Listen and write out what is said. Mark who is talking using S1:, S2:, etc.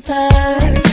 S1: paper.